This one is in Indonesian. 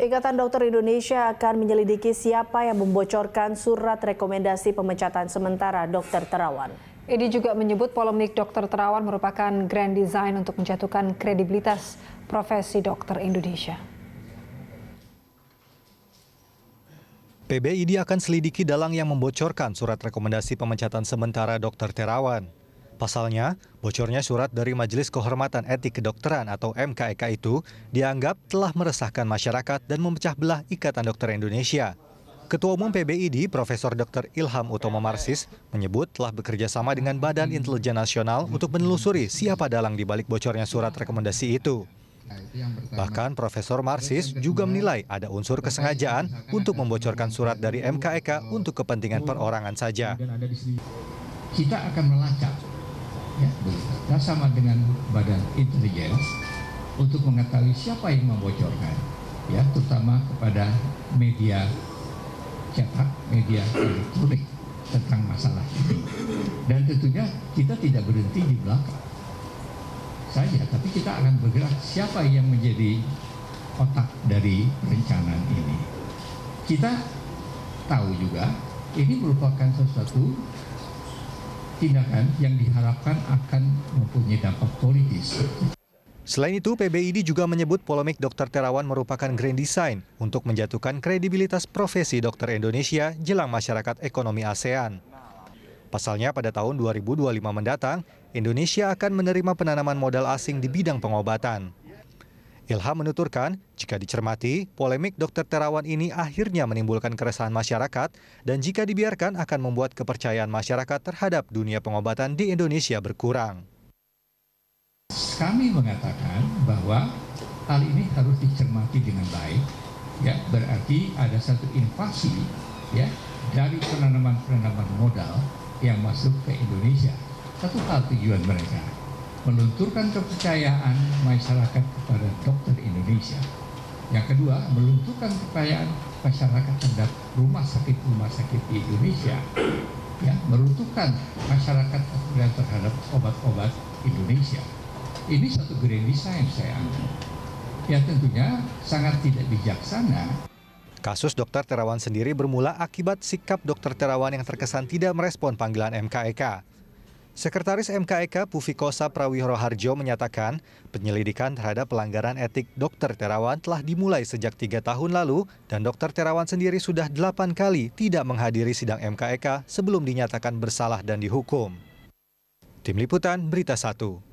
Ikatan Dokter Indonesia akan menyelidiki siapa yang membocorkan surat rekomendasi pemecatan sementara Dokter Terawan. Edi juga menyebut polemik Dokter Terawan merupakan grand design untuk menjatuhkan kredibilitas profesi dokter Indonesia. PBID akan selidiki dalang yang membocorkan surat rekomendasi pemecatan sementara Dokter Terawan. Pasalnya, bocornya surat dari Majelis Kehormatan Etik Kedokteran atau MKEK itu dianggap telah meresahkan masyarakat dan memecah belah Ikatan Dokter Indonesia. Ketua Umum PBID, Profesor Dr. Ilham Utomo Marsis, menyebut telah bekerja sama dengan Badan Intelijen Nasional untuk menelusuri siapa dalang di balik bocornya surat rekomendasi itu. Bahkan Profesor Marsis juga menilai ada unsur kesengajaan untuk membocorkan surat dari MKEK untuk kepentingan perorangan saja. Kita akan melacak ya, bekerja sama dengan badan intelijen untuk mengetahui siapa yang membocorkan, ya, terutama kepada media cetak, media elektronik tentang masalah ini. Dan tentunya kita tidak berhenti di belakang saja, tapi kita akan bergerak siapa yang menjadi otak dari perencanaan ini. Kita tahu juga ini merupakan sesuatu tindakan yang diharapkan akan mempunyai dampak politis. Selain itu, PBID juga menyebut polemik dokter Terawan merupakan grand design untuk menjatuhkan kredibilitas profesi dokter Indonesia jelang masyarakat ekonomi ASEAN. Pasalnya pada tahun 2025 mendatang, Indonesia akan menerima penanaman modal asing di bidang pengobatan. Ilham menuturkan, jika dicermati, polemik dokter Terawan ini akhirnya menimbulkan keresahan masyarakat dan jika dibiarkan akan membuat kepercayaan masyarakat terhadap dunia pengobatan di Indonesia berkurang. Kami mengatakan bahwa hal ini harus dicermati dengan baik, ya berarti ada satu invasi ya dari penanaman-penanaman modal yang masuk ke Indonesia. Satu hal tujuan mereka melunturkan kepercayaan masyarakat kepada dokter Indonesia. Yang kedua, melunturkan kepercayaan masyarakat terhadap rumah sakit-rumah sakit di Indonesia. Ya, meruntuhkan masyarakat terhadap obat-obat Indonesia. Ini satu grand design saya anggap. Yang tentunya sangat tidak bijaksana Kasus dokter Terawan sendiri bermula akibat sikap dokter Terawan yang terkesan tidak merespon panggilan MKEK. Sekretaris MKEK Pufikosa Prawiro Harjo menyatakan penyelidikan terhadap pelanggaran etik dokter Terawan telah dimulai sejak tiga tahun lalu dan dokter Terawan sendiri sudah delapan kali tidak menghadiri sidang MKEK sebelum dinyatakan bersalah dan dihukum. Tim Liputan Berita 1